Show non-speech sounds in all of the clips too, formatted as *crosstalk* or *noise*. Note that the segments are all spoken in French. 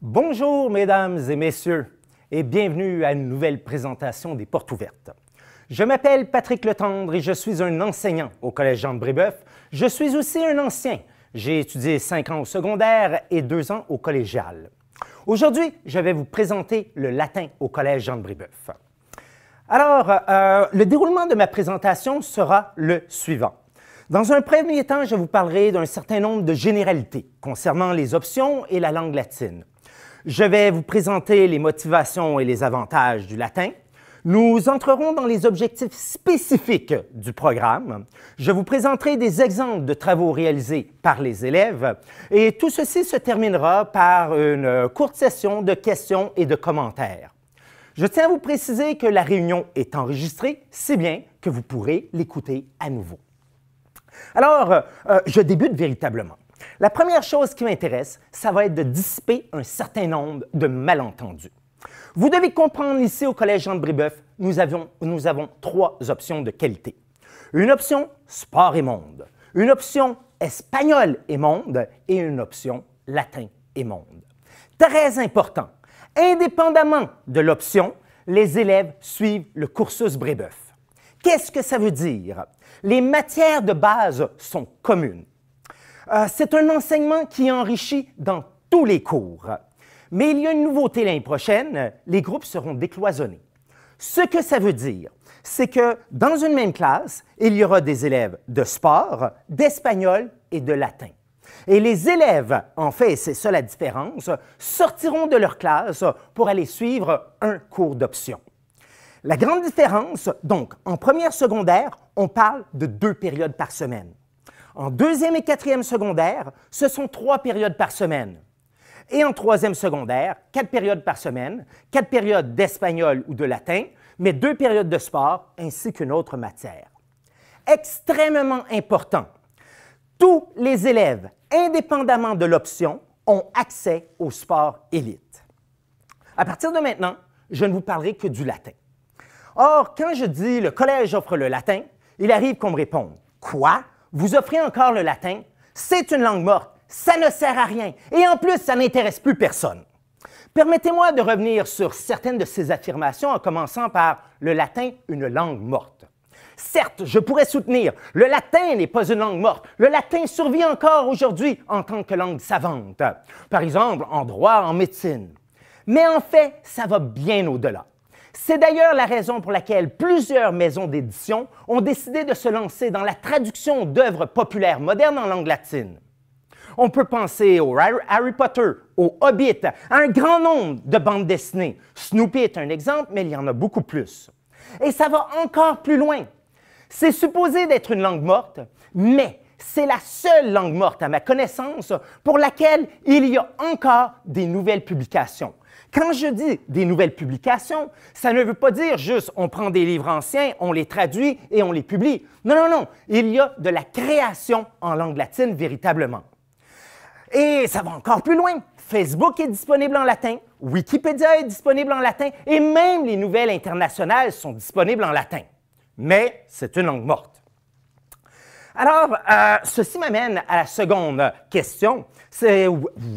Bonjour, mesdames et messieurs, et bienvenue à une nouvelle présentation des Portes ouvertes. Je m'appelle Patrick Letendre et je suis un enseignant au Collège Jean de Brébeuf. Je suis aussi un ancien. J'ai étudié cinq ans au secondaire et deux ans au collégial. Aujourd'hui, je vais vous présenter le latin au Collège Jean de Brébeuf. Alors, euh, le déroulement de ma présentation sera le suivant. Dans un premier temps, je vous parlerai d'un certain nombre de généralités concernant les options et la langue latine. Je vais vous présenter les motivations et les avantages du latin. Nous entrerons dans les objectifs spécifiques du programme. Je vous présenterai des exemples de travaux réalisés par les élèves et tout ceci se terminera par une courte session de questions et de commentaires. Je tiens à vous préciser que la réunion est enregistrée, si bien que vous pourrez l'écouter à nouveau. Alors, euh, je débute véritablement. La première chose qui m'intéresse, ça va être de dissiper un certain nombre de malentendus. Vous devez comprendre ici au Collège Jean de Brébeuf, nous avons, trois options de qualité. Une option sport et monde, une option espagnol et monde et une option latin et monde. Très important, Indépendamment de l'option, les élèves suivent le cursus Brébeuf. Qu'est-ce que ça veut dire? Les matières de base sont communes. Euh, c'est un enseignement qui enrichit dans tous les cours. Mais il y a une nouveauté l'année prochaine, les groupes seront décloisonnés. Ce que ça veut dire, c'est que dans une même classe, il y aura des élèves de sport, d'espagnol et de latin. Et les élèves, en fait, c'est ça la différence, sortiront de leur classe pour aller suivre un cours d'option. La grande différence, donc, en première secondaire, on parle de deux périodes par semaine. En deuxième et quatrième secondaire, ce sont trois périodes par semaine. Et en troisième secondaire, quatre périodes par semaine, quatre périodes d'espagnol ou de latin, mais deux périodes de sport ainsi qu'une autre matière. Extrêmement important, tous les élèves indépendamment de l'option, ont accès au sport élite. À partir de maintenant, je ne vous parlerai que du latin. Or, quand je dis le collège offre le latin, il arrive qu'on me réponde Quoi? Vous offrez encore le latin C'est une langue morte, ça ne sert à rien, et en plus, ça n'intéresse plus personne. Permettez-moi de revenir sur certaines de ces affirmations en commençant par le latin, une langue morte. Certes, je pourrais soutenir, le latin n'est pas une langue morte. Le latin survit encore aujourd'hui en tant que langue savante, par exemple en droit, en médecine. Mais en fait, ça va bien au-delà. C'est d'ailleurs la raison pour laquelle plusieurs maisons d'édition ont décidé de se lancer dans la traduction d'œuvres populaires modernes en langue latine. On peut penser au Harry Potter, au Hobbit, à un grand nombre de bandes dessinées. Snoopy est un exemple, mais il y en a beaucoup plus. Et ça va encore plus loin. C'est supposé d'être une langue morte, mais c'est la seule langue morte à ma connaissance pour laquelle il y a encore des nouvelles publications. Quand je dis des nouvelles publications, ça ne veut pas dire juste on prend des livres anciens, on les traduit et on les publie. Non, non, non, il y a de la création en langue latine véritablement. Et ça va encore plus loin. Facebook est disponible en latin, Wikipédia est disponible en latin et même les nouvelles internationales sont disponibles en latin mais c'est une langue morte. Alors, euh, ceci m'amène à la seconde question, c'est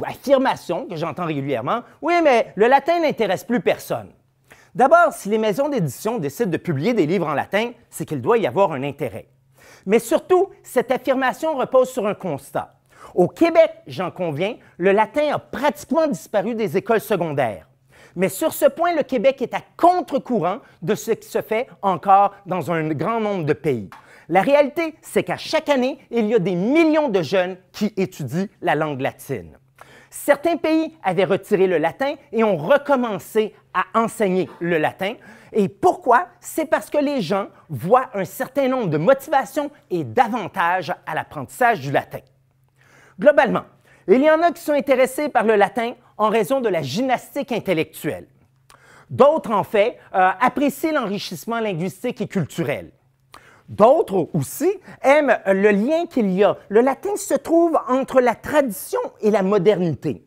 affirmation que j'entends régulièrement. Oui, mais le latin n'intéresse plus personne. D'abord, si les maisons d'édition décident de publier des livres en latin, c'est qu'il doit y avoir un intérêt. Mais surtout, cette affirmation repose sur un constat. Au Québec, j'en conviens, le latin a pratiquement disparu des écoles secondaires. Mais sur ce point, le Québec est à contre-courant de ce qui se fait encore dans un grand nombre de pays. La réalité, c'est qu'à chaque année, il y a des millions de jeunes qui étudient la langue latine. Certains pays avaient retiré le latin et ont recommencé à enseigner le latin. Et pourquoi? C'est parce que les gens voient un certain nombre de motivations et d'avantages à l'apprentissage du latin. Globalement, il y en a qui sont intéressés par le latin en raison de la gymnastique intellectuelle. D'autres, en fait, euh, apprécient l'enrichissement linguistique et culturel. D'autres aussi aiment le lien qu'il y a. Le latin se trouve entre la tradition et la modernité.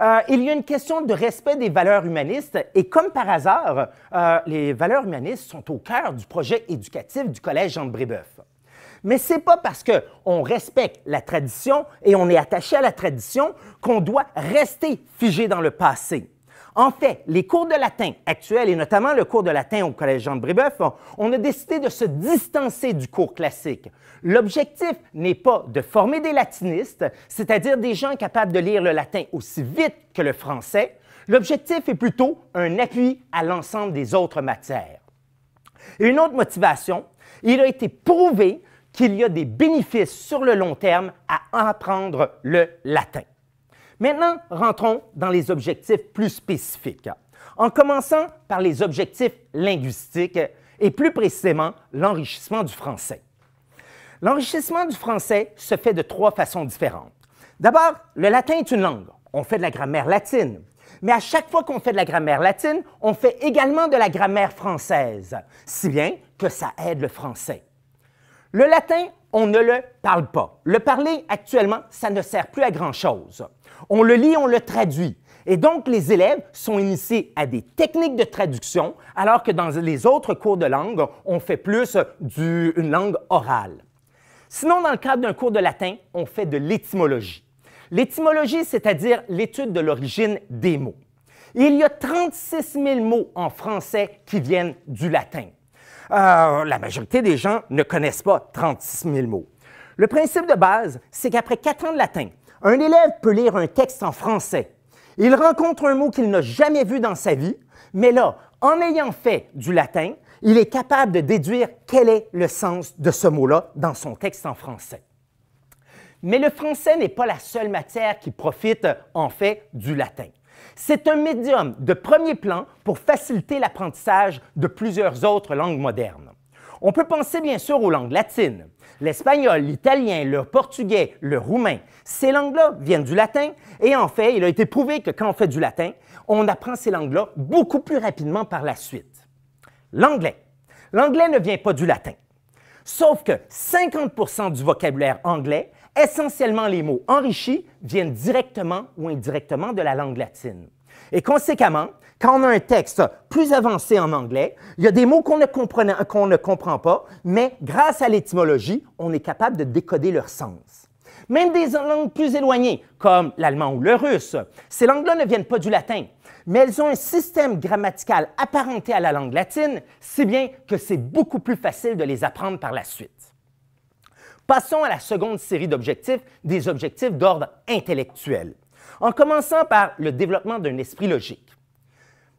Euh, il y a une question de respect des valeurs humanistes et comme par hasard, euh, les valeurs humanistes sont au cœur du projet éducatif du Collège Jean de Brébeuf. Mais ce n'est pas parce qu'on respecte la tradition et on est attaché à la tradition qu'on doit rester figé dans le passé. En fait, les cours de latin actuels, et notamment le cours de latin au Collège Jean de Brébeuf, on a décidé de se distancer du cours classique. L'objectif n'est pas de former des latinistes, c'est-à-dire des gens capables de lire le latin aussi vite que le français. L'objectif est plutôt un appui à l'ensemble des autres matières. Une autre motivation, il a été prouvé qu'il y a des bénéfices sur le long terme à apprendre le latin. Maintenant, rentrons dans les objectifs plus spécifiques, en commençant par les objectifs linguistiques et plus précisément l'enrichissement du français. L'enrichissement du français se fait de trois façons différentes. D'abord, le latin est une langue. On fait de la grammaire latine. Mais à chaque fois qu'on fait de la grammaire latine, on fait également de la grammaire française, si bien que ça aide le français. Le latin, on ne le parle pas. Le parler actuellement, ça ne sert plus à grand-chose. On le lit, on le traduit. Et donc, les élèves sont initiés à des techniques de traduction, alors que dans les autres cours de langue, on fait plus d'une langue orale. Sinon, dans le cadre d'un cours de latin, on fait de l'étymologie. L'étymologie, c'est-à-dire l'étude de l'origine des mots. il y a 36 000 mots en français qui viennent du latin. Euh, la majorité des gens ne connaissent pas 36 000 mots. Le principe de base, c'est qu'après quatre ans de latin, un élève peut lire un texte en français. Il rencontre un mot qu'il n'a jamais vu dans sa vie, mais là, en ayant fait du latin, il est capable de déduire quel est le sens de ce mot-là dans son texte en français. Mais le français n'est pas la seule matière qui profite en fait du latin. C'est un médium de premier plan pour faciliter l'apprentissage de plusieurs autres langues modernes. On peut penser bien sûr aux langues latines, l'espagnol, l'italien, le portugais, le roumain. Ces langues-là viennent du latin et en fait, il a été prouvé que quand on fait du latin, on apprend ces langues-là beaucoup plus rapidement par la suite. L'anglais. L'anglais ne vient pas du latin. Sauf que 50% du vocabulaire anglais, essentiellement les mots enrichis, viennent directement ou indirectement de la langue latine. Et conséquemment, quand on a un texte plus avancé en anglais, il y a des mots qu'on ne, ne comprend pas, mais grâce à l'étymologie, on est capable de décoder leur sens. Même des langues plus éloignées, comme l'allemand ou le russe, ces langues-là ne viennent pas du latin, mais elles ont un système grammatical apparenté à la langue latine, si bien que c'est beaucoup plus facile de les apprendre par la suite. Passons à la seconde série d'objectifs, des objectifs d'ordre intellectuel, en commençant par le développement d'un esprit logique.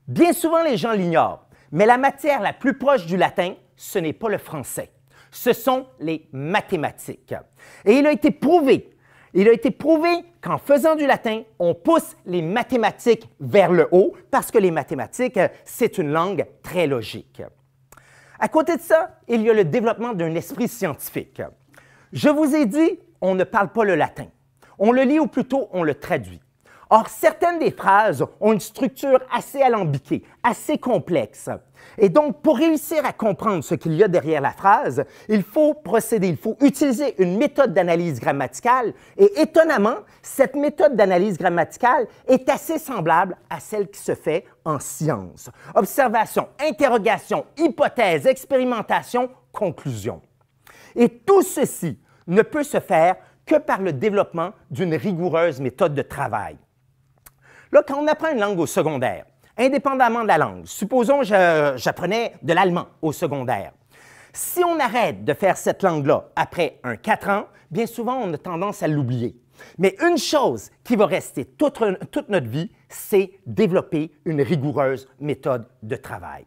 Bien souvent, les gens l'ignorent, mais la matière la plus proche du latin, ce n'est pas le français, ce sont les mathématiques. Et il a été prouvé, il a été prouvé qu'en faisant du latin, on pousse les mathématiques vers le haut parce que les mathématiques, c'est une langue très logique. À côté de ça, il y a le développement d'un esprit scientifique. Je vous ai dit, on ne parle pas le latin. On le lit ou plutôt on le traduit. Or, certaines des phrases ont une structure assez alambiquée, assez complexe. Et donc, pour réussir à comprendre ce qu'il y a derrière la phrase, il faut procéder, il faut utiliser une méthode d'analyse grammaticale. Et étonnamment, cette méthode d'analyse grammaticale est assez semblable à celle qui se fait en science. Observation, interrogation, hypothèse, expérimentation, conclusion. Et tout ceci ne peut se faire que par le développement d'une rigoureuse méthode de travail. Là, quand on apprend une langue au secondaire, indépendamment de la langue, supposons que j'apprenais de l'allemand au secondaire. Si on arrête de faire cette langue-là après un quatre ans, bien souvent, on a tendance à l'oublier. Mais une chose qui va rester toute notre vie, c'est développer une rigoureuse méthode de travail.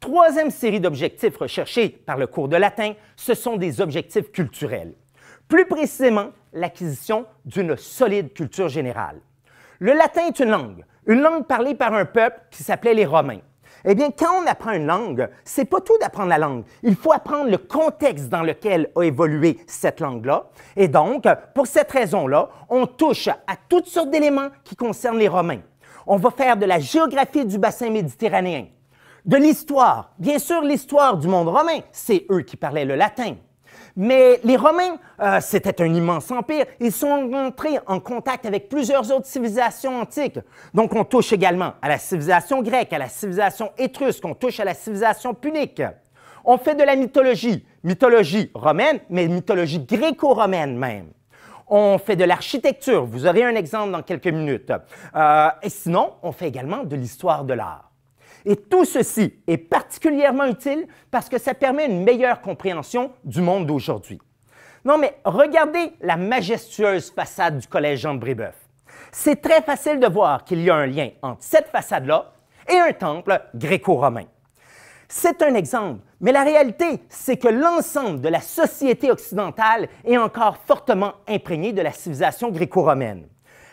Troisième série d'objectifs recherchés par le cours de latin, ce sont des objectifs culturels. Plus précisément, l'acquisition d'une solide culture générale. Le latin est une langue, une langue parlée par un peuple qui s'appelait les Romains. Eh bien, quand on apprend une langue, c'est pas tout d'apprendre la langue. Il faut apprendre le contexte dans lequel a évolué cette langue-là. Et donc, pour cette raison-là, on touche à toutes sortes d'éléments qui concernent les Romains. On va faire de la géographie du bassin méditerranéen, de l'histoire. Bien sûr, l'histoire du monde romain, c'est eux qui parlaient le latin. Mais les Romains, euh, c'était un immense empire. Ils sont entrés en contact avec plusieurs autres civilisations antiques. Donc, on touche également à la civilisation grecque, à la civilisation étrusque, on touche à la civilisation punique. On fait de la mythologie. mythologie romaine, mais mythologie gréco-romaine même. On fait de l'architecture, vous aurez un exemple dans quelques minutes. Euh, et sinon, on fait également de l'histoire de l'art. Et tout ceci est particulièrement utile parce que ça permet une meilleure compréhension du monde d'aujourd'hui. Non, mais regardez la majestueuse façade du Collège Jean de Brébeuf. C'est très facile de voir qu'il y a un lien entre cette façade-là et un temple gréco-romain. C'est un exemple, mais la réalité, c'est que l'ensemble de la société occidentale est encore fortement imprégné de la civilisation gréco-romaine.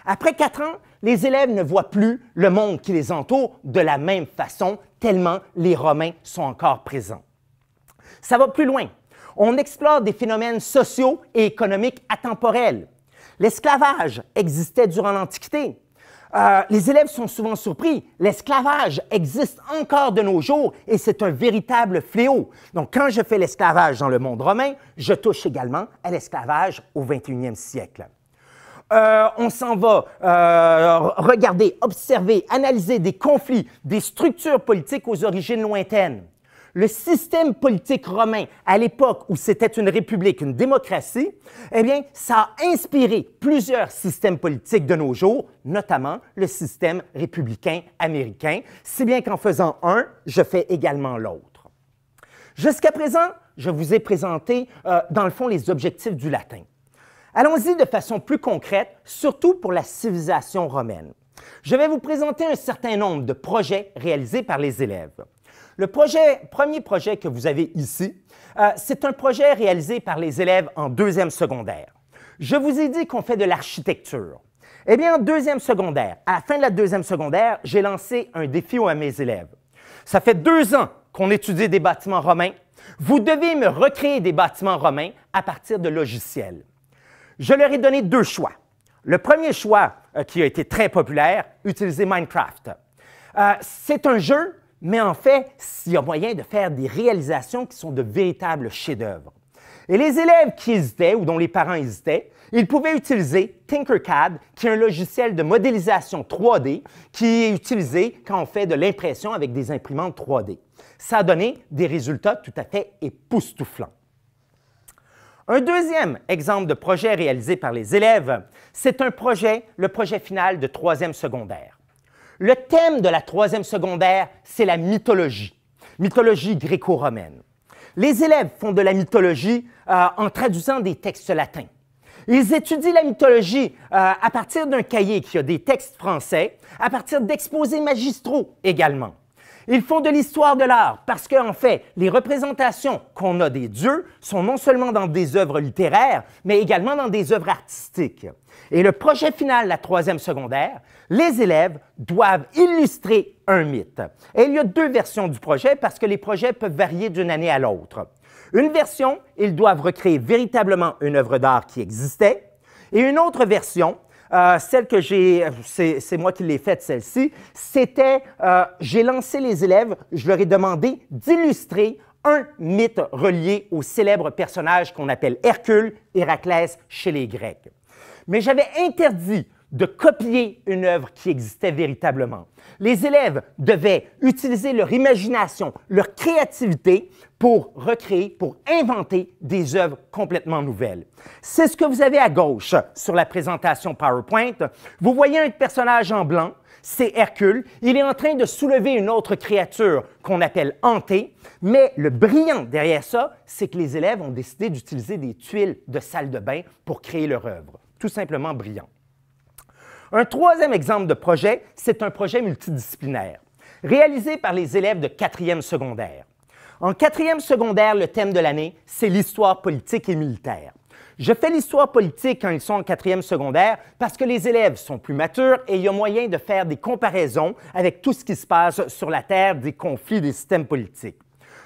Après quatre ans, les élèves ne voient plus le monde qui les entoure de la même façon, tellement les Romains sont encore présents. Ça va plus loin. On explore des phénomènes sociaux et économiques atemporels. L'esclavage existait durant l'Antiquité. Euh, les élèves sont souvent surpris. L'esclavage existe encore de nos jours et c'est un véritable fléau. Donc, quand je fais l'esclavage dans le monde romain, je touche également à l'esclavage au 21e siècle. Euh, on s'en va euh, regarder, observer, analyser des conflits, des structures politiques aux origines lointaines. Le système politique romain, à l'époque où c'était une république, une démocratie, eh bien, ça a inspiré plusieurs systèmes politiques de nos jours, notamment le système républicain américain, si bien qu'en faisant un, je fais également l'autre. Jusqu'à présent, je vous ai présenté, euh, dans le fond, les objectifs du latin. Allons-y de façon plus concrète, surtout pour la civilisation romaine. Je vais vous présenter un certain nombre de projets réalisés par les élèves. Le premier projet que vous avez ici, euh, c'est un projet réalisé par les élèves en deuxième secondaire. Je vous ai dit qu'on fait de l'architecture. Eh bien, en deuxième secondaire, à la fin de la deuxième secondaire, j'ai lancé un défi à mes élèves. Ça fait deux ans qu'on étudie des bâtiments romains. Vous devez me recréer des bâtiments romains à partir de logiciels. Je leur ai donné deux choix. Le premier choix, euh, qui a été très populaire, utiliser Minecraft. Euh, c'est un jeu, mais en fait, il y a moyen de faire des réalisations qui sont de véritables chefs-d'œuvre. Et les élèves qui hésitaient ou dont les parents hésitaient, ils pouvaient utiliser Tinkercad, qui est un logiciel de modélisation 3D qui est utilisé quand on fait de l'impression avec des imprimantes 3D. Ça a donné des résultats tout à fait époustouflants. Un deuxième exemple de projet réalisé par les élèves, c'est un projet, le projet final de troisième secondaire. Le thème de la troisième secondaire, c'est la mythologie, mythologie gréco-romaine. Les élèves font de la mythologie euh, en traduisant des textes latins. Ils étudient la mythologie euh, à partir d'un cahier qui a des textes français, à partir d'exposés magistraux également. Ils font de l'histoire de l'art parce qu'en fait, les représentations qu'on a des dieux sont non seulement dans des œuvres littéraires, mais également dans des œuvres artistiques. Et le projet final, la troisième secondaire, les élèves doivent illustrer un mythe. Et il y a deux versions du projet parce que les projets peuvent varier d'une année à l'autre. Une version, ils doivent recréer véritablement une œuvre d'art qui existait. Et une autre version, euh, celle que j'ai, c'est moi qui l'ai faite, celle-ci, c'était, euh, j'ai lancé les élèves, je leur ai demandé d'illustrer un mythe relié au célèbre personnage qu'on appelle Hercule, Héraclès chez les Grecs. Mais j'avais interdit de copier une œuvre qui existait véritablement. Les élèves devaient utiliser leur imagination, leur créativité pour recréer, pour inventer des œuvres complètement nouvelles. C'est ce que vous avez à gauche sur la présentation PowerPoint. Vous voyez un personnage en blanc, c'est Hercule. Il est en train de soulever une autre créature qu'on appelle Hanté, mais le brillant derrière ça, c'est que les élèves ont décidé d'utiliser des tuiles de salle de bain pour créer leur œuvre. Tout simplement brillant. Un troisième exemple de projet, c'est un projet multidisciplinaire, réalisé par les élèves de quatrième secondaire. En quatrième secondaire, le thème de l'année, c'est l'histoire politique et militaire. Je fais l'histoire politique quand ils sont en quatrième secondaire parce que les élèves sont plus matures et il y a moyen de faire des comparaisons avec tout ce qui se passe sur la Terre, des conflits, des systèmes politiques.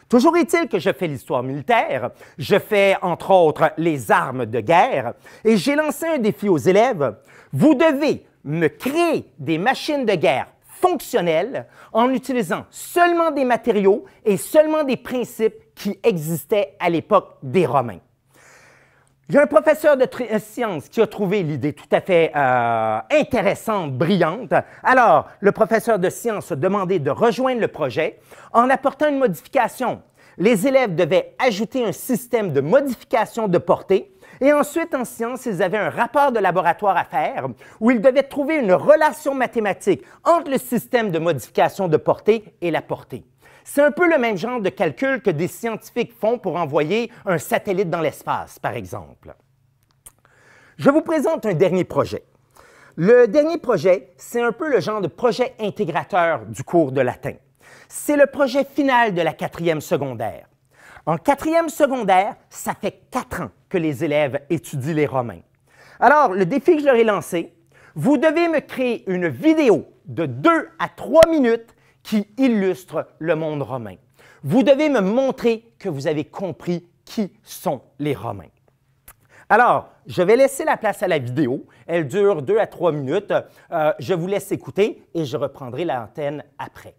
Toujours est-il que je fais l'histoire militaire, je fais entre autres les armes de guerre et j'ai lancé un défi aux élèves. Vous devez me créer des machines de guerre fonctionnelles en utilisant seulement des matériaux et seulement des principes qui existaient à l'époque des Romains. Il y a un professeur de euh, sciences qui a trouvé l'idée tout à fait euh, intéressante, brillante. Alors, le professeur de sciences a demandé de rejoindre le projet en apportant une modification. les élèves devaient ajouter un système de modification de portée et ensuite, en sciences, ils avaient un rapport de laboratoire à faire où ils devaient trouver une relation mathématique entre le système de modification de portée et la portée. C'est un peu le même genre de calcul que des scientifiques font pour envoyer un satellite dans l'espace, par exemple. Je vous présente un dernier projet. Le dernier projet, c'est un peu le genre de projet intégrateur du cours de latin. C'est le projet final de la quatrième secondaire. En quatrième secondaire, ça fait quatre ans que les élèves étudient les Romains. Alors, le défi que je leur ai lancé, vous devez me créer une vidéo de deux à trois minutes qui illustre le monde romain. Vous devez me montrer que vous avez compris qui sont les Romains. Alors, je vais laisser la place à la vidéo. Elle dure deux à trois minutes. Euh, je vous laisse écouter et je reprendrai l'antenne après.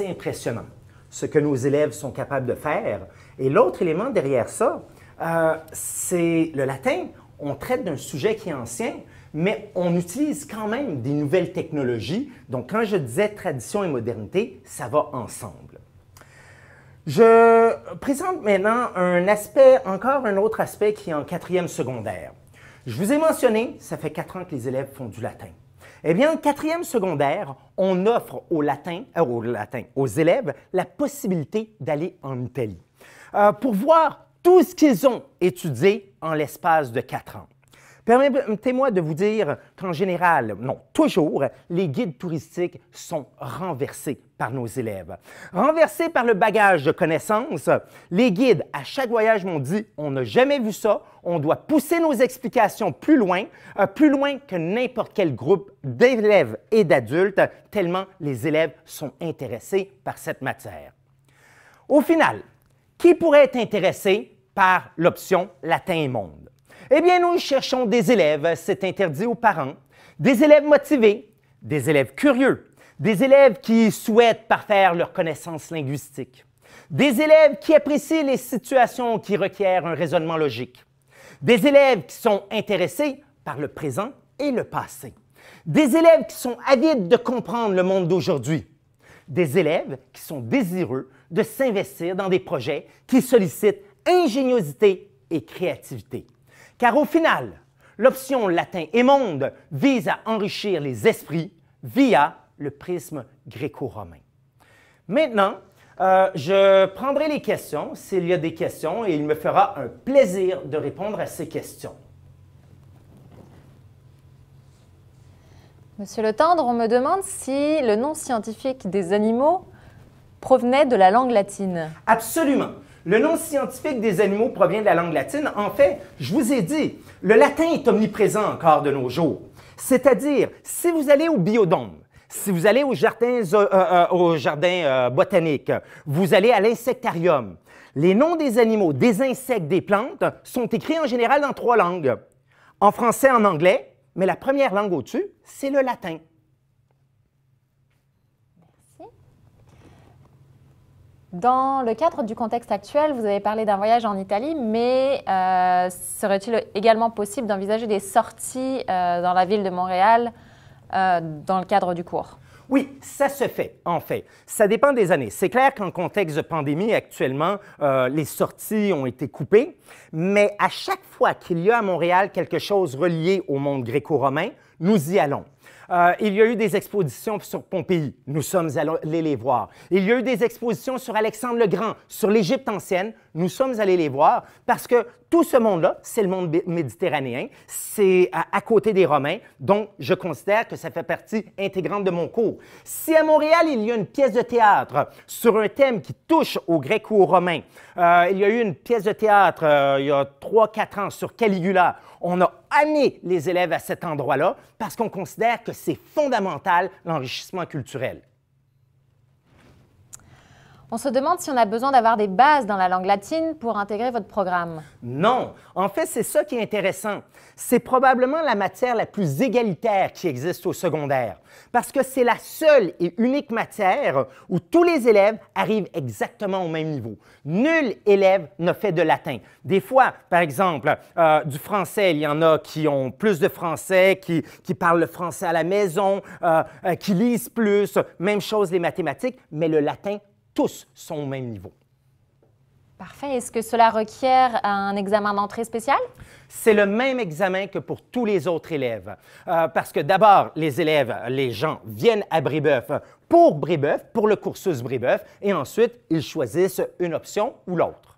Impressionnant ce que nos élèves sont capables de faire. Et l'autre élément derrière ça, euh, c'est le latin. On traite d'un sujet qui est ancien, mais on utilise quand même des nouvelles technologies. Donc, quand je disais tradition et modernité, ça va ensemble. Je présente maintenant un aspect, encore un autre aspect qui est en quatrième secondaire. Je vous ai mentionné, ça fait quatre ans que les élèves font du latin. Eh bien, en quatrième secondaire, on offre aux, latins, euh, aux élèves la possibilité d'aller en Italie euh, pour voir tout ce qu'ils ont étudié en l'espace de quatre ans. Permettez-moi de vous dire qu'en général, non, toujours, les guides touristiques sont renversés par nos élèves. Renversés par le bagage de connaissances, les guides, à chaque voyage, m'ont dit on n'a jamais vu ça, on doit pousser nos explications plus loin, euh, plus loin que n'importe quel groupe d'élèves et d'adultes, tellement les élèves sont intéressés par cette matière. Au final, qui pourrait être intéressé par l'option latin et monde? Eh bien, nous cherchons des élèves, c'est interdit aux parents, des élèves motivés, des élèves curieux, des élèves qui souhaitent parfaire leurs connaissances linguistiques, des élèves qui apprécient les situations qui requièrent un raisonnement logique, des élèves qui sont intéressés par le présent et le passé, des élèves qui sont avides de comprendre le monde d'aujourd'hui, des élèves qui sont désireux de s'investir dans des projets qui sollicitent ingéniosité et créativité. Car au final, l'option latin et monde vise à enrichir les esprits via le prisme gréco-romain. Maintenant, euh, je prendrai les questions s'il y a des questions et il me fera un plaisir de répondre à ces questions. Monsieur Le Tendre, on me demande si le nom scientifique des animaux provenait de la langue latine. Absolument. Le nom scientifique des animaux provient de la langue latine. En fait, je vous ai dit, le latin est omniprésent encore de nos jours. C'est-à-dire, si vous allez au biodôme, si vous allez au jardin, euh, euh, euh, botanique, vous allez à l'insectarium, les noms des animaux, des insectes, des plantes sont écrits en général dans trois langues. En français, en anglais, mais la première langue au-dessus, c'est le latin. Dans le cadre du contexte actuel, vous avez parlé d'un voyage en Italie, mais serait-il également possible d'envisager des sorties dans la ville de Montréal euh, dans le cadre du cours? Oui, ça se fait, en fait. Ça dépend des années. C'est clair qu'en contexte de pandémie, actuellement, euh, les sorties ont été coupées, mais à chaque fois qu'il y a à Montréal quelque chose relié au monde gréco-romain, nous y allons. Euh, il y a eu des expositions sur Pompéi. Nous sommes allés les voir. Il y a eu des expositions sur Alexandre le Grand, sur l'Égypte ancienne. Nous sommes allés les voir parce que tout ce monde-là, c'est le monde méditerranéen, c'est à, côté des Romains, donc je considère que ça fait partie intégrante de mon cours. Si à Montréal, il y a une pièce de théâtre sur un thème qui touche aux Grecs ou aux Romains, euh, il y a eu une pièce de théâtre euh, il y a 3-4 ans sur Caligula, on a amené les élèves à cet endroit-là parce qu'on considère que c'est fondamental l'enrichissement culturel. On se demande si on a besoin d'avoir des bases dans la langue latine pour intégrer votre programme. Non. En fait, c'est ça qui est intéressant. C'est probablement la matière la plus égalitaire qui existe au secondaire, parce que c'est la seule et unique matière où tous les élèves arrivent exactement au même niveau. Nul élève n'a fait de latin. Des fois, par exemple, euh, du français, il y en a qui ont plus de français, qui, parlent le français à la maison, euh, euh, qui lisent plus, même chose les mathématiques, mais le latin, tous sont au même niveau. Parfait. Est-ce que cela requiert un examen d'entrée spécial? C'est le même examen que pour tous les autres élèves. Euh, parce que d'abord, les élèves, les gens viennent à Brébeuf pour Brébeuf, pour le cursus Brébeuf, et ensuite, ils choisissent une option ou l'autre.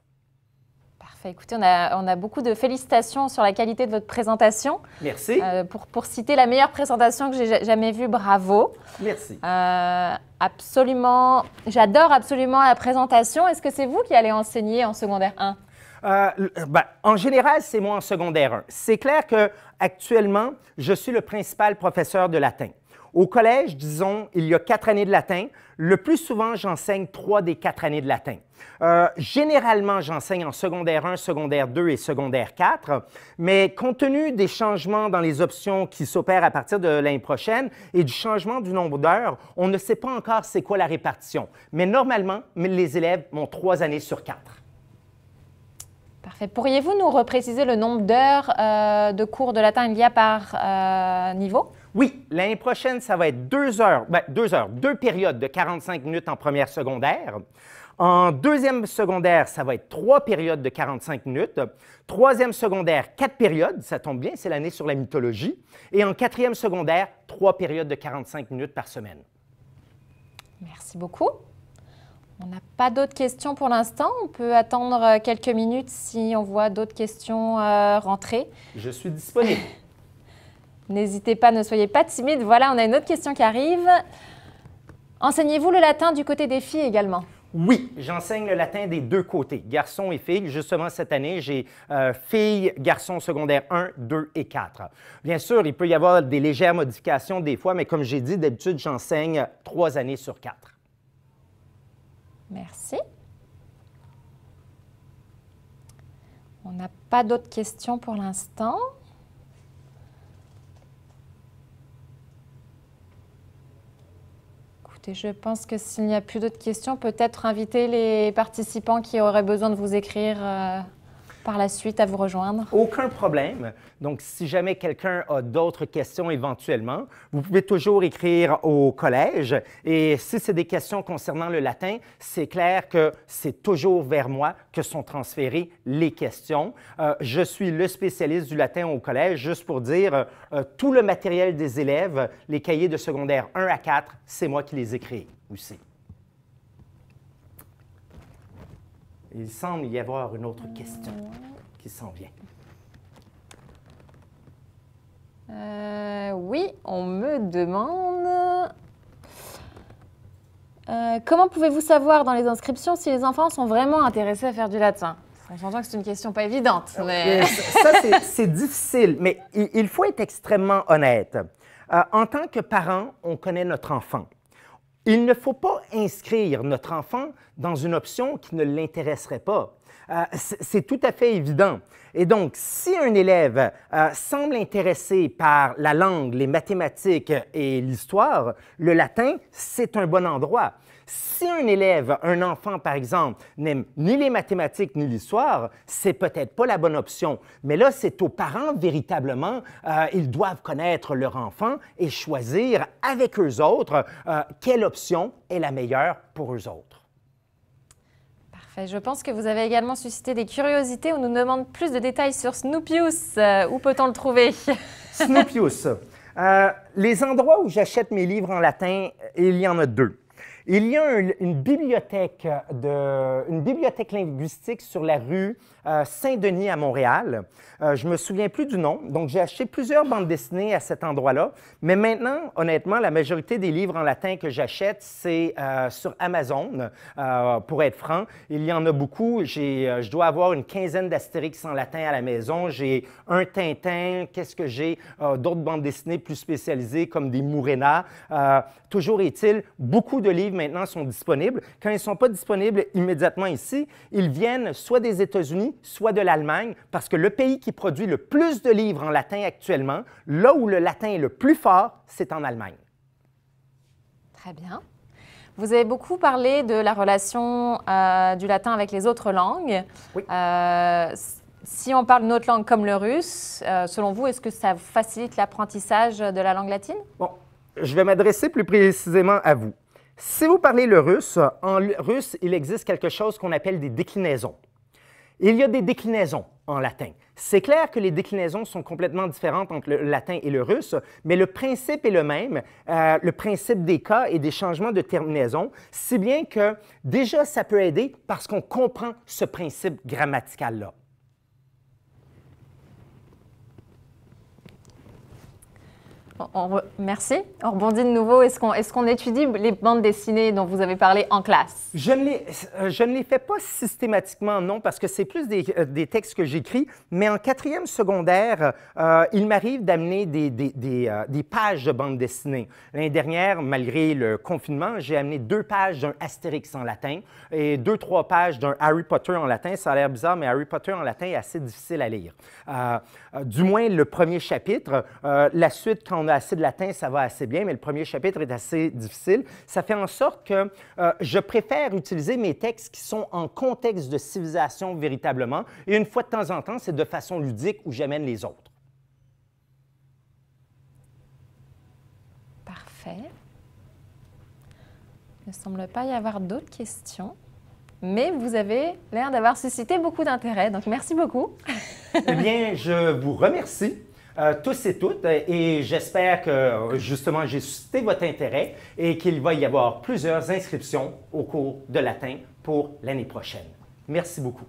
Écoutez, on a, beaucoup de félicitations sur la qualité de votre présentation. Merci. Euh, pour, citer la meilleure présentation que j'ai jamais vue, bravo. Merci. Euh, absolument, j'adore absolument la présentation. Est-ce que c'est vous qui allez enseigner en secondaire 1? Euh, ben, en général, c'est moi en secondaire 1. C'est clair que actuellement, je suis le principal professeur de latin. Au collège, disons, il y a quatre années de latin. Le plus souvent, j'enseigne trois des quatre années de latin. Euh, généralement, j'enseigne en secondaire 1, secondaire 2 et secondaire 4, mais compte tenu des changements dans les options qui s'opèrent à partir de l'année prochaine et du changement du nombre d'heures, on ne sait pas encore c'est quoi la répartition. Mais normalement, les élèves ont trois années sur quatre. Parfait. Pourriez-vous nous repréciser le nombre d'heures euh, de cours de latin il y a par euh, niveau? Oui, l'année prochaine, ça va être deux heures, ben, deux heures, deux périodes de 45 minutes en première secondaire. En deuxième secondaire, ça va être trois périodes de 45 minutes. Troisième secondaire, quatre périodes, ça tombe bien, c'est l'année sur la mythologie. Et en quatrième secondaire, trois périodes de 45 minutes par semaine. Merci beaucoup. On n'a pas d'autres questions pour l'instant. On peut attendre quelques minutes si on voit d'autres questions euh, rentrer. Je suis disponible. *laughs* N'hésitez pas, ne soyez pas timide. Voilà, on a une autre question qui arrive. Enseignez-vous le latin du côté des filles également? Oui, j'enseigne le latin des deux côtés, garçons et filles. Justement, cette année, j'ai euh, filles, garçons secondaires 1, 2 et 4. Bien sûr, il peut y avoir des légères modifications des fois, mais comme j'ai dit, d'habitude, j'enseigne trois années sur quatre. Merci. On n'a pas d'autres questions pour l'instant. Je pense que s'il n'y a plus d'autres questions, peut-être inviter les participants qui auraient besoin de vous écrire euh, par la suite à vous rejoindre? Aucun problème. Donc, si jamais quelqu'un a d'autres questions éventuellement, vous pouvez toujours écrire au collège. Et si c'est des questions concernant le latin, c'est clair que c'est toujours vers moi que sont transférées les questions. Euh, je suis le spécialiste du latin au collège, juste pour dire, euh, tout le matériel des élèves, les cahiers de secondaire 1 à 4, c'est moi qui les écris aussi. Il semble y avoir une autre question qui s'en vient. Euh, oui, on me demande. Euh, comment pouvez-vous savoir dans les inscriptions si les enfants sont vraiment intéressés à faire du latin? On s'entend que c'est une question pas évidente. Mais... Euh, Ça, *laughs* c'est- c'est difficile, mais il, il faut être extrêmement honnête. Euh, en tant que parent, on connaît notre enfant. Il ne faut pas inscrire notre enfant dans une option qui ne l'intéresserait pas. Euh, c'est tout à fait évident. Et donc, si un élève euh, semble intéressé par la langue, les mathématiques et l'histoire, le latin, c'est un bon endroit. Si un élève, un enfant par exemple, n'aime ni les mathématiques ni l'histoire, c'est peut-être pas la bonne option. Mais là, c'est aux parents véritablement, euh, ils doivent connaître leur enfant et choisir avec eux autres euh, quelle option est la meilleure pour eux autres. Parfait. Je pense que vous avez également suscité des curiosités. On nous demande plus de détails sur Snoopius. Euh, où peut-on le trouver? *laughs* Snoopius. Euh, les endroits où j'achète mes livres en latin, il y en a deux. Il y a de, une bibliothèque linguistique sur la rue euh, Saint-Denis à Montréal. Euh, je me souviens plus du nom, donc j'ai acheté plusieurs bandes dessinées à cet endroit-là. Mais maintenant, honnêtement, la majorité des livres en latin que j'achète, c'est euh, sur Amazon. Euh, pour être franc, il y en a beaucoup. Je dois avoir une quinzaine d'Astérix en latin à la maison. J'ai un Tintin. Qu'est-ce que j'ai? D'autres bandes dessinées plus spécialisées comme des Murena. Euh, toujours est-il, beaucoup de livres maintenant sont disponibles. Quand ils ne sont pas disponibles immédiatement ici, ils viennent soit des États-Unis, soit de l'Allemagne, parce que le pays qui produit le plus de livres en latin actuellement, là où le latin est le plus fort, c'est en Allemagne. Très bien. Vous avez beaucoup parlé de la relation euh, du latin avec les autres langues. Oui. Euh, si on parle d'une autre langue comme le russe, euh, selon vous, est-ce que ça facilite l'apprentissage de la langue latine? Bon, je vais m'adresser plus précisément à vous. Si vous parlez le russe, en russe, il existe quelque chose qu'on appelle des déclinaisons. Il y a des déclinaisons en latin. C'est clair que les déclinaisons sont complètement différentes entre le latin et le russe, mais le principe est le même, euh, le principe des cas et des changements de terminaison, si bien que déjà ça peut aider parce qu'on comprend ce principe grammatical-là. Merci. On rebondit de nouveau. Est-ce qu'on est étudie les bandes dessinées dont vous avez parlé en classe? Je ne, les, euh, je ne les fais pas systématiquement, non, parce que c'est plus des, euh, des textes que j'écris, mais en quatrième secondaire, euh, il m'arrive d'amener des, des- des, pages de bande dessinée. L'année dernière, malgré le confinement, j'ai amené deux pages d'un Astérix en latin et deux, trois pages d'un Harry Potter en latin. Ça a l'air bizarre, mais Harry Potter en latin est assez difficile à lire. Du moins, le premier chapitre. La suite, quand on a assez de latin, ça va assez bien, mais le premier chapitre est assez difficile. Ça fait en sorte que euh, je préfère utiliser mes textes qui sont en contexte de civilisation véritablement. Et une fois de temps en temps, c'est de façon ludique où j'amène les autres. Parfait. Il ne semble pas y avoir d'autres questions. Mais vous avez l'air d'avoir suscité beaucoup d'intérêt, donc merci beaucoup. Eh bien, je vous remercie. Euh, tous et toutes, et j'espère que justement j'ai suscité votre intérêt et qu'il va y avoir plusieurs inscriptions au cours de latin pour l'année prochaine. Merci beaucoup.